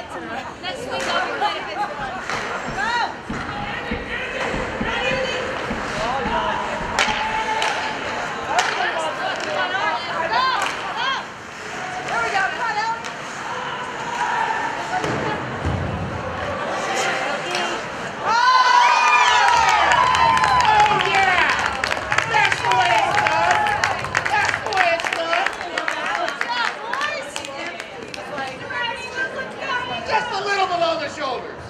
ってやつ。A little below the shoulders.